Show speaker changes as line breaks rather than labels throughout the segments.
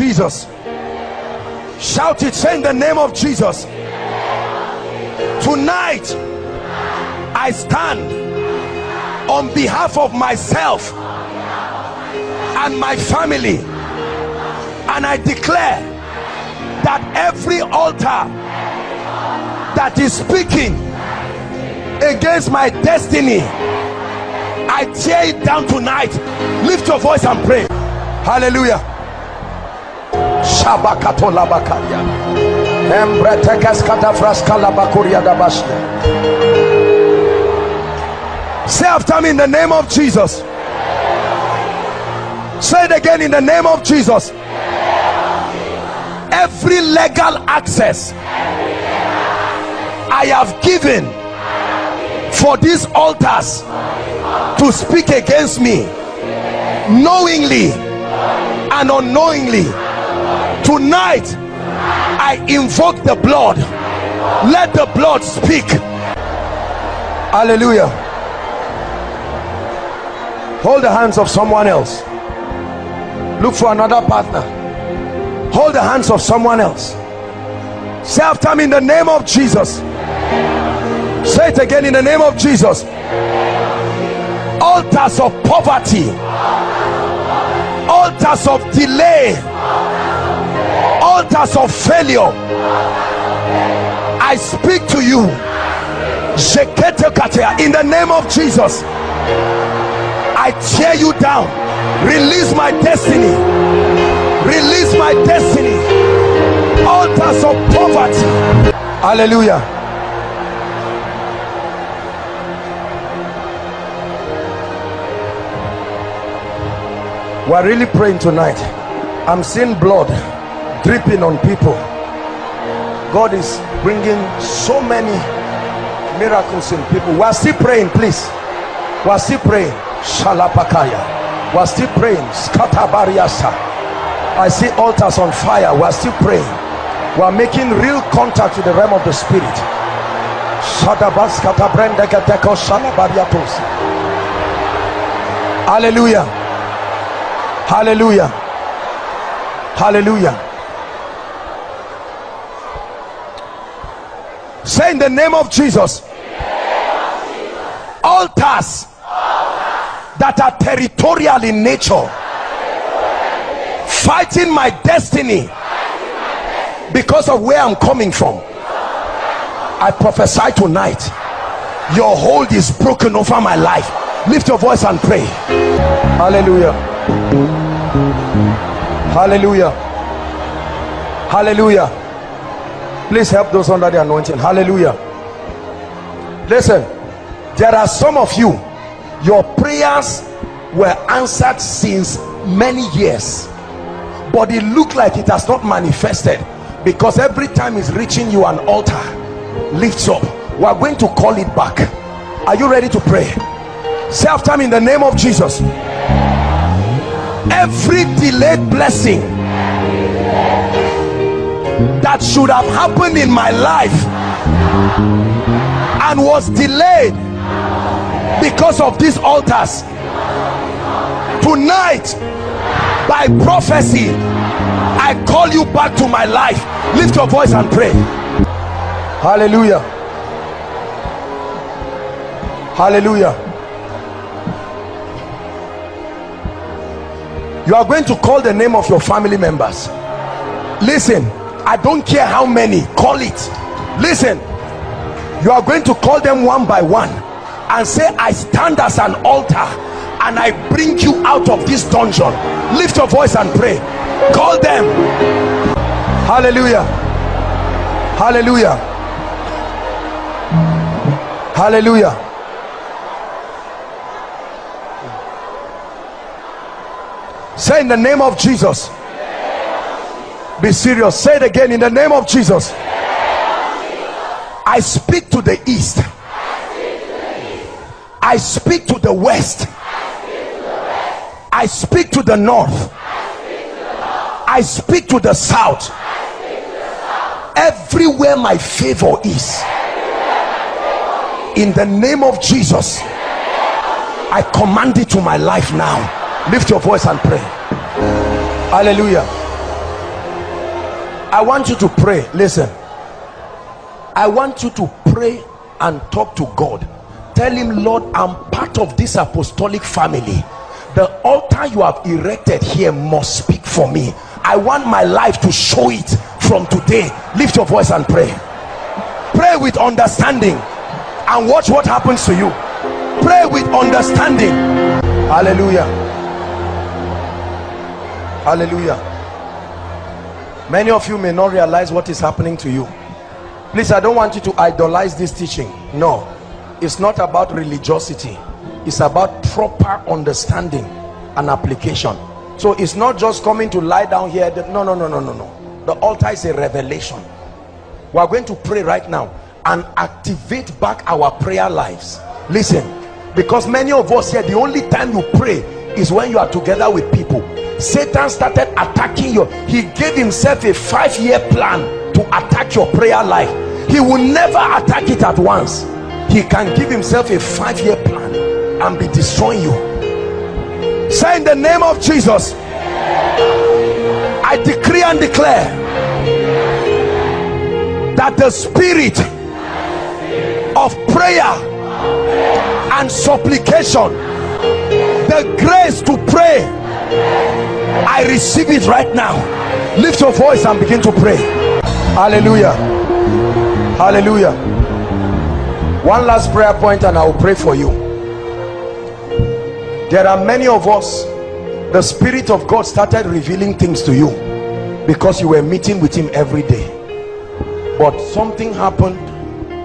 Jesus. Shout it, say in the name of Jesus. Tonight, I stand on behalf of myself and my family, and I declare that every altar that is speaking against my destiny, I tear it down tonight. Lift your voice and pray. Hallelujah. Shabakato labakaria. Embretekas katafraska labakuria dabashia. Say after me in the name of Jesus. Say it again in the name of Jesus. Every legal access I have given for these altars to speak against me knowingly and unknowingly tonight I invoke the blood. Let the blood speak. Hallelujah. Hold the hands of someone else. Look for another partner. Hold the hands of someone else. Say after me in the name of Jesus. Say it again in the name of Jesus. Altars of poverty. Altars of delay altars of failure. I speak to you. In the name of Jesus. I tear you down. Release my destiny. Release my destiny. Altars of poverty. Hallelujah. We're really praying tonight. I'm seeing blood dripping on people. God is bringing so many miracles in people. We're still praying please. We're still praying. Shalapakaya. We're still praying. Skatabariasa. I see altars on fire. We're still praying. We're making real contact with the realm of the spirit. Hallelujah. Hallelujah. Hallelujah say in the name of jesus. Altars that are territorial in nature fighting my destiny because of where i'm coming from. I prophesy tonight your hold is broken over my life. Lift your voice and pray. Hallelujah. Hallelujah. Hallelujah please help those under the anointing. Hallelujah. Listen there are some of you your prayers were answered since many years but it looked like it has not manifested because every time it's reaching you an altar lifts up. We are going to call it back. Are you ready to pray? Say after me in the name of jesus. Every delayed blessing that should have happened in my life and was delayed because of these altars. Tonight by prophecy I call you back to my life. Lift your voice and pray. Hallelujah. Hallelujah. You are going to call the name of your family members. Listen I don't care how many call it. Listen you are going to call them one by one and say I stand as an altar and I bring you out of this dungeon. Lift your voice and pray. Call them. Hallelujah. Hallelujah. Hallelujah. Say in the name of Jesus be serious. Say it again in the name of Jesus. I speak to the east. I speak to the west. I speak to the north. I speak to the south. Everywhere my favor is. In the name of Jesus I command it to my life now. Lift your voice and pray. Hallelujah I want you to pray. Listen. I want you to pray and talk to God. Tell him Lord I'm part of this apostolic family. The altar you have erected here must speak for me. I want my life to show it from today. Lift your voice and pray. Pray with understanding and watch what happens to you. Pray with understanding. Hallelujah. Hallelujah many of you may not realize what is happening to you. Please i don't want you to idolize this teaching. No. It's not about religiosity. It's about proper understanding and application. So it's not just coming to lie down here. No no no no no no. The altar is a revelation. We are going to pray right now and activate back our prayer lives. Listen because many of us here the only time you pray is when you are together with people satan started attacking you. He gave himself a five-year plan to attack your prayer life. He will never attack it at once. He can give himself a five-year plan and be destroying you. Say in the name of jesus i decree and declare that the spirit of prayer and supplication the grace to pray i receive it right now. Lift your voice and begin to pray. Hallelujah. Hallelujah. One last prayer point and i will pray for you. There are many of us the spirit of god started revealing things to you because you were meeting with him every day. But something happened.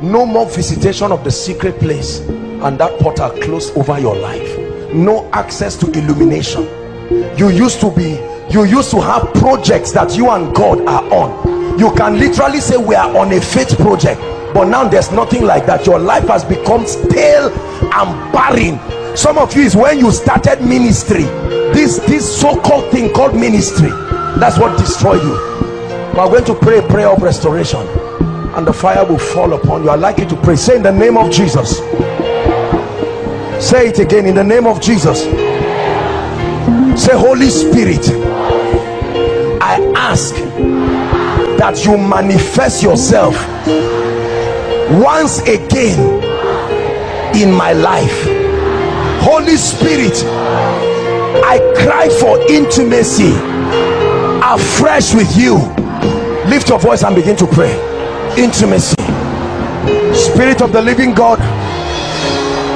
No more visitation of the secret place and that portal closed over your life. No access to illumination you used to be you used to have projects that you and god are on. You can literally say we are on a faith project but now there's nothing like that. Your life has become stale and barren. Some of you is when you started ministry. This this so-called thing called ministry that's what destroyed you. We are going to pray a prayer of restoration and the fire will fall upon you. I'd like you to pray. Say in the name of jesus. Say it again. In the name of jesus say holy spirit i ask that you manifest yourself once again in my life. Holy spirit i cry for intimacy afresh with you. Lift your voice and begin to pray. Intimacy. Spirit of the living god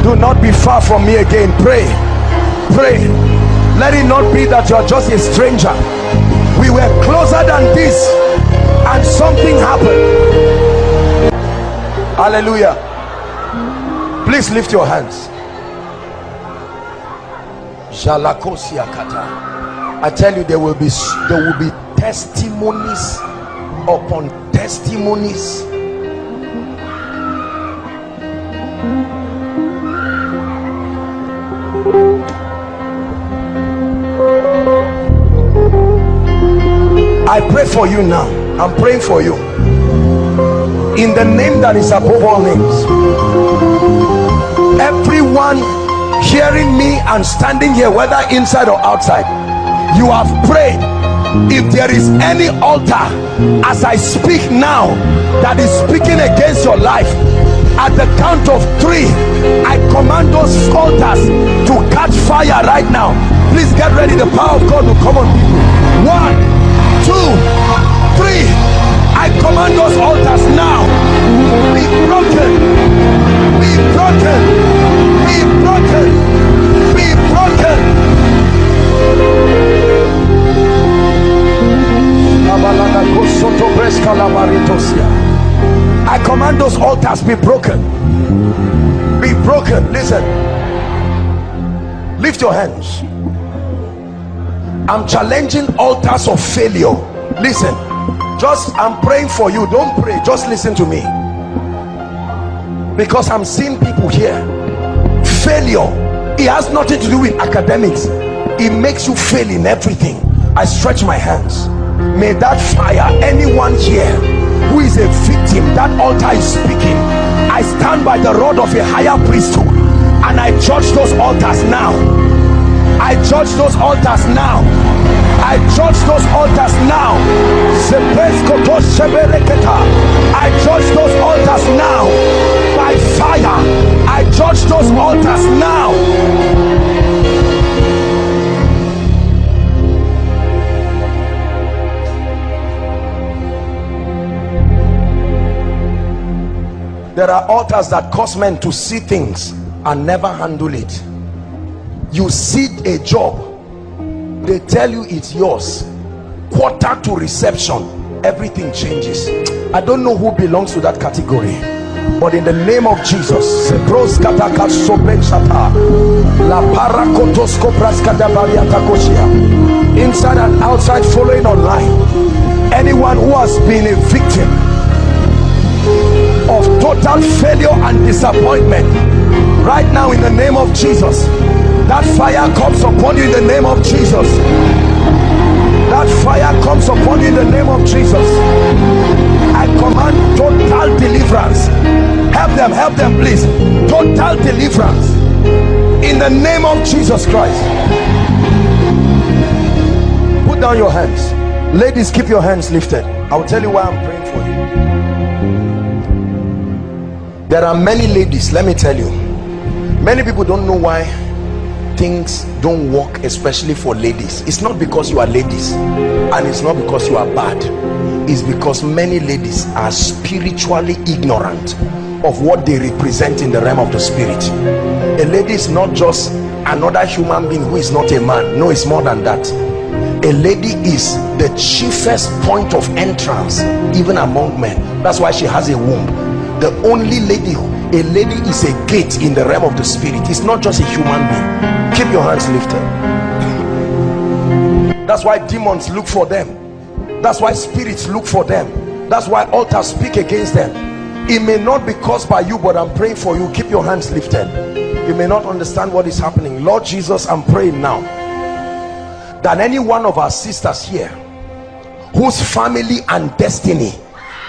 do not be far from me again. Pray. Pray let it not be that you're just a stranger. We were closer than this and something happened. Hallelujah. Please lift your hands. I tell you there will be there will be testimonies upon testimonies I pray for you now. I'm praying for you. In the name that is above all names. Everyone hearing me and standing here whether inside or outside you have prayed. If there is any altar as I speak now that is speaking against your life at the count of three I command those altars to catch fire right now. Please get ready. The power of God will come on people. One two, three. I command those altars now. Be broken. Be broken. Be broken. Be broken. I command those altars be broken. Be broken. Listen. Lift your hands. I'm challenging altars of failure. Listen just I'm praying for you. Don't pray just listen to me. Because I'm seeing people here. Failure it has nothing to do with academics. It makes you fail in everything. I stretch my hands. May that fire anyone here who is a victim that altar is speaking. I stand by the rod of a higher priesthood and I judge those altars now I judge those altars now. I judge those altars now. I judge those altars now. By fire, I judge those altars now. There are altars that cause men to see things and never handle it you see a job. They tell you it's yours. Quarter to reception everything changes. I don't know who belongs to that category but in the name of jesus inside and outside following online. Anyone who has been a victim of total failure and disappointment right now in the name of jesus that fire comes upon you in the name of jesus. That fire comes upon you in the name of jesus. I command total deliverance. Help them help them please. Total deliverance. In the name of jesus christ. Put down your hands. Ladies keep your hands lifted. I'll tell you why i'm praying for you. There are many ladies let me tell you. Many people don't know why things don't work especially for ladies. It's not because you are ladies and it's not because you are bad. It's because many ladies are spiritually ignorant of what they represent in the realm of the spirit. A lady is not just another human being who is not a man. No it's more than that. A lady is the chiefest point of entrance even among men. That's why she has a womb. The only lady a lady is a gate in the realm of the spirit. It's not just a human being. Keep your hands lifted. That's why demons look for them. That's why spirits look for them. That's why altars speak against them. It may not be caused by you but i'm praying for you. Keep your hands lifted. You may not understand what is happening. Lord jesus i'm praying now that any one of our sisters here whose family and destiny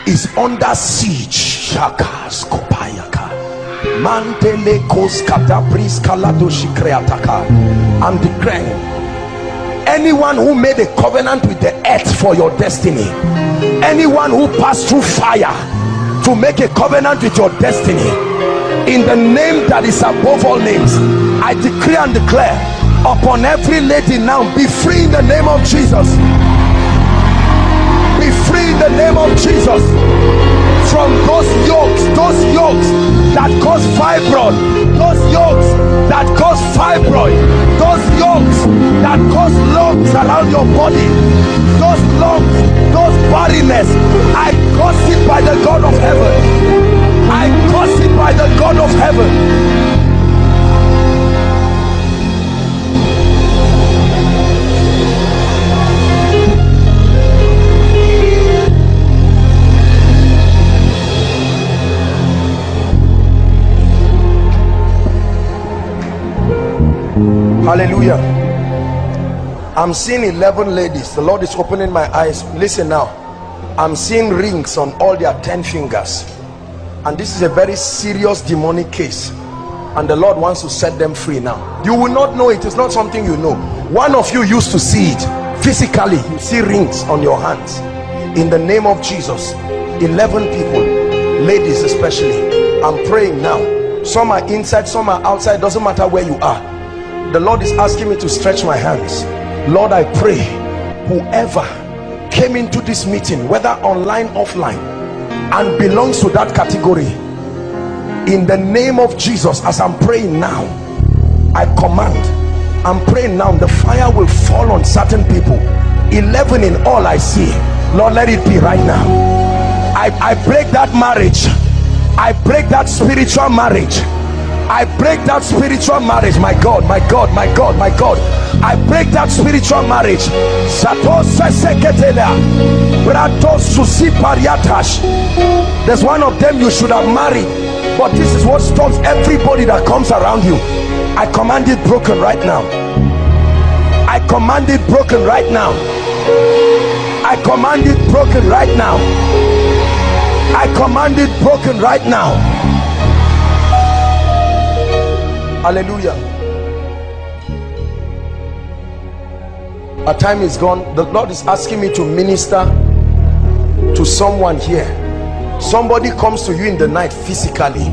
is under siege mantele koskatapris kaladoshi kreataka i'm declaring anyone who made a covenant with the earth for your destiny anyone who passed through fire to make a covenant with your destiny in the name that is above all names i decree and declare upon every lady now be free in the name of jesus. Be free in the name of jesus from those yokes those yokes that cause fibroid those yokes that cause fibroid those yokes that cause lumps around your body those lumps those barrenness. I cause it by the god of heaven. I cause it by the god of heaven hallelujah. I'm seeing 11 ladies. The lord is opening my eyes. Listen now. I'm seeing rings on all their 10 fingers. And this is a very serious demonic case. And the lord wants to set them free now. You will not know it. Is not something you know. One of you used to see it physically. You see rings on your hands. In the name of jesus 11 people ladies especially i'm praying now. Some are inside some are outside. Doesn't matter where you are the lord is asking me to stretch my hands. Lord i pray whoever came into this meeting whether online offline and belongs to that category in the name of jesus as i'm praying now i command i'm praying now the fire will fall on certain people. 11 in all i see. Lord let it be right now. I i break that marriage. I break that spiritual marriage I break that spiritual marriage. My God my God my God my God. I break that spiritual marriage. There's one of them you should have married. But this is what stops everybody that comes around you. I command it broken right now. I command it broken right now. I command it broken right now. I command it broken right now hallelujah. Our time is gone. The lord is asking me to minister to someone here. Somebody comes to you in the night physically.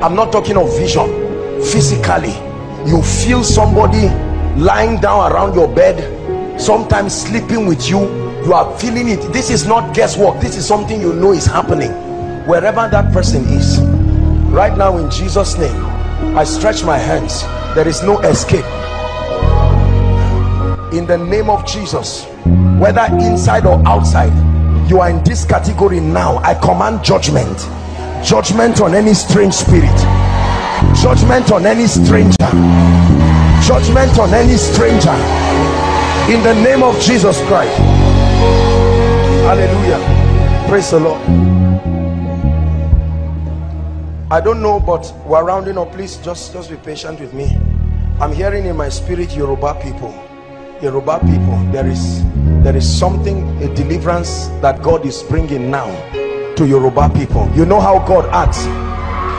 I'm not talking of vision. Physically you feel somebody lying down around your bed sometimes sleeping with you. You are feeling it. This is not guesswork. This is something you know is happening. Wherever that person is right now in jesus name i stretch my hands. There is no escape. In the name of jesus whether inside or outside you are in this category now. I command judgment. Judgment on any strange spirit. Judgment on any stranger. Judgment on any stranger. In the name of jesus christ. Hallelujah. Praise the lord i don't know but we're rounding up. Please just just be patient with me. I'm hearing in my spirit yoruba people. Yoruba people there is there is something a deliverance that god is bringing now to yoruba people. You know how god acts.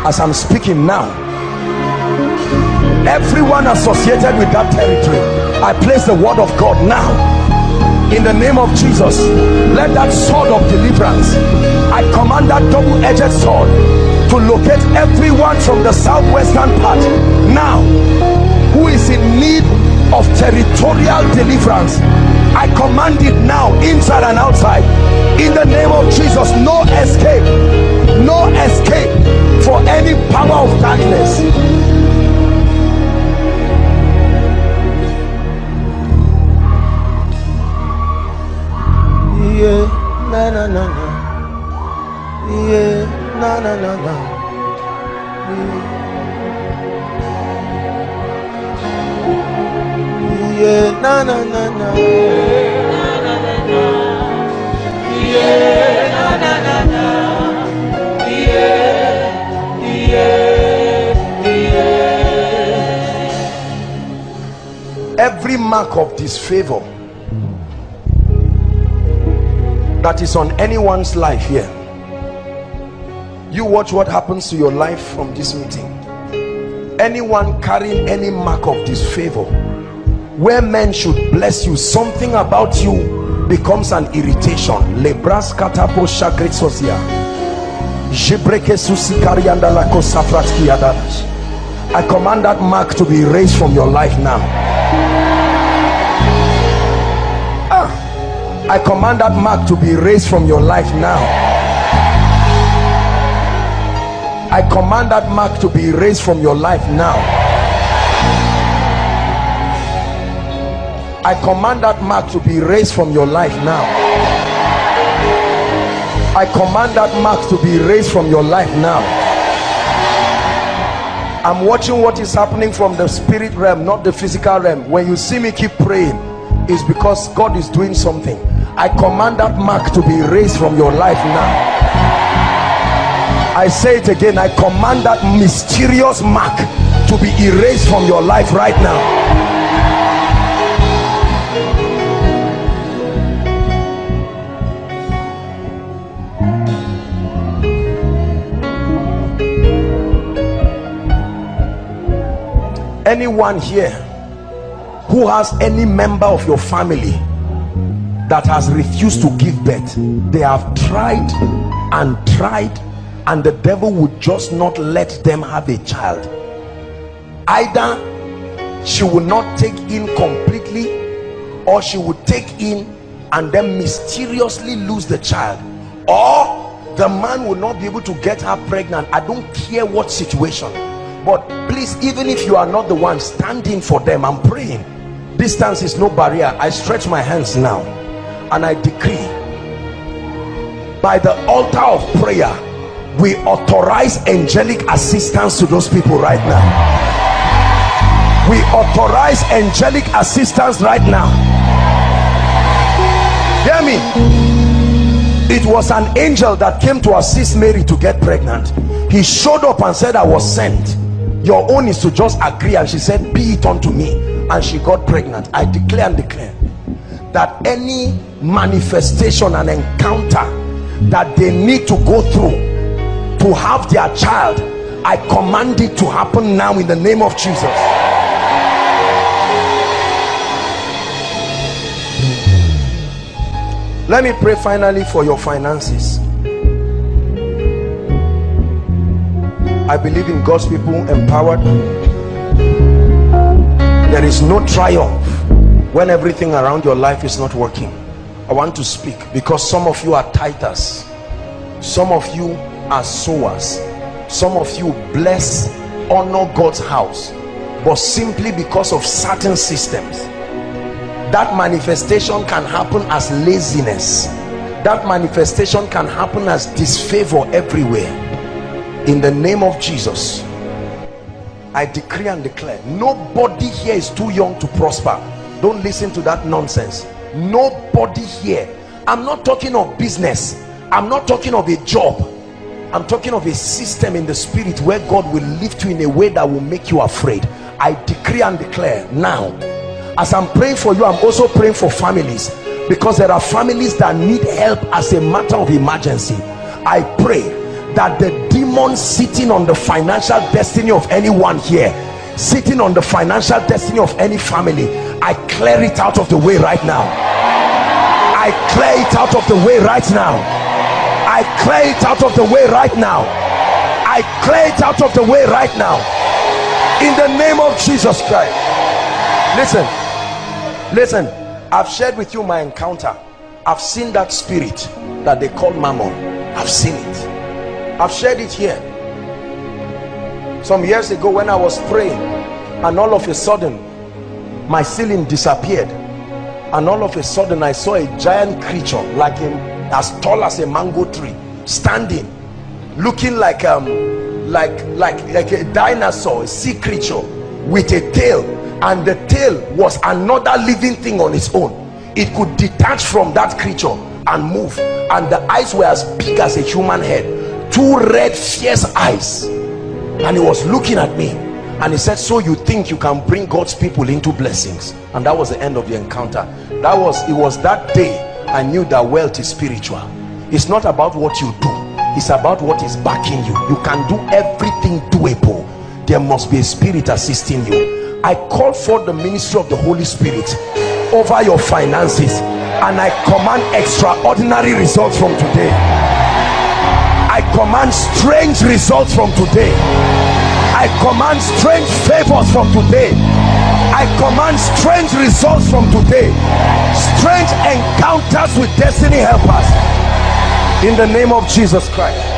As i'm speaking now everyone associated with that territory i place the word of god now. In the name of jesus let that sword of deliverance i command that double-edged sword to locate everyone from the southwestern part. Now who is in need of territorial deliverance? I command it now inside and outside. In the name of jesus no escape no escape for any power of darkness. Yeah na na na na yeah na na na na yeah. yeah, na na na na. Yeah, na na na na. Yeah, yeah, yeah. Every mark of disfavor that is on anyone's life here. You watch what happens to your life from this meeting. Anyone carrying any mark of disfavor where men should bless you something about you becomes an irritation. I command that mark to be erased from your life now. Ah, I command that mark to be erased from your life now I command that mark to be erased from your life now I command that mark to be erased from your life now. I command that mark to be erased from your life now. I'm watching what is happening from the spirit realm, not the physical realm. When you see me keep praying, it's because God is doing something. I command that mark to be erased from your life now. I say it again, I command that mysterious mark to be erased from your life right now. anyone here who has any member of your family that has refused to give birth they have tried and tried and the devil would just not let them have a child. Either she would not take in completely or she would take in and then mysteriously lose the child. Or the man will not be able to get her pregnant. I don't care what situation. But please even if you are not the one standing for them. I'm praying. Distance is no barrier. I stretch my hands now. And i decree by the altar of prayer we authorize angelic assistance to those people right now. We authorize angelic assistance right now. Hear me? It was an angel that came to assist mary to get pregnant. He showed up and said i was sent. Your own is to just agree. And she said be it unto me. And she got pregnant. I declare and declare that any manifestation and encounter that they need to go through to have their child i command it to happen now in the name of jesus let me pray finally for your finances I believe in God's people empowered. There is no triumph when everything around your life is not working. I want to speak because some of you are tithers. Some of you are sowers. some of you bless honor god's house but simply because of certain systems. That manifestation can happen as laziness. That manifestation can happen as disfavor everywhere. In the name of jesus i decree and declare nobody here is too young to prosper. Don't listen to that nonsense. Nobody here. I'm not talking of business. I'm not talking of a job i'm talking of a system in the spirit where god will lift you in a way that will make you afraid. I decree and declare now as i'm praying for you i'm also praying for families because there are families that need help as a matter of emergency. I pray that the demon sitting on the financial destiny of anyone here sitting on the financial destiny of any family i clear it out of the way right now. I clear it out of the way right now clear it out of the way right now. I clear it out of the way right now. In the name of jesus christ. Listen. Listen. I've shared with you my encounter. I've seen that spirit that they call mammon. I've seen it. I've shared it here. Some years ago when i was praying and all of a sudden my ceiling disappeared. And all of a sudden i saw a giant creature like him as tall as a mango tree standing looking like um like like like a dinosaur a sea creature with a tail. And the tail was another living thing on its own. It could detach from that creature and move. And the eyes were as big as a human head. Two red fierce eyes. And he was looking at me. And he said so you think you can bring god's people into blessings? And that was the end of the encounter. That was it was that day i knew that wealth is spiritual it's not about what you do. It's about what is backing you. You can do everything doable. There must be a spirit assisting you. I call for the ministry of the Holy Spirit over your finances and I command extraordinary results from today. I command strange results from today. I command strange favors from today. I command strange results from today. Strange encounters with destiny helpers in the name of Jesus Christ